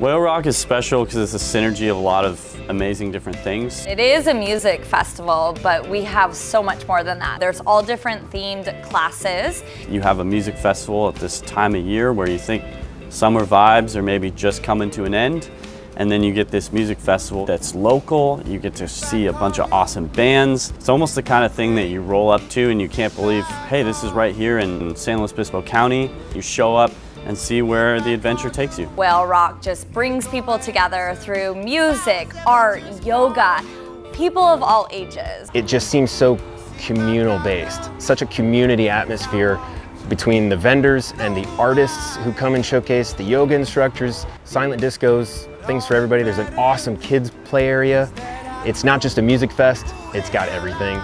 Whale Rock is special because it's a synergy of a lot of amazing different things. It is a music festival, but we have so much more than that. There's all different themed classes. You have a music festival at this time of year where you think summer vibes are maybe just coming to an end. And then you get this music festival that's local. You get to see a bunch of awesome bands. It's almost the kind of thing that you roll up to and you can't believe, hey, this is right here in San Luis Obispo County. You show up and see where the adventure takes you. Whale Rock just brings people together through music, art, yoga, people of all ages. It just seems so communal based, such a community atmosphere between the vendors and the artists who come and showcase, the yoga instructors, silent discos, things for everybody. There's an awesome kids play area. It's not just a music fest, it's got everything.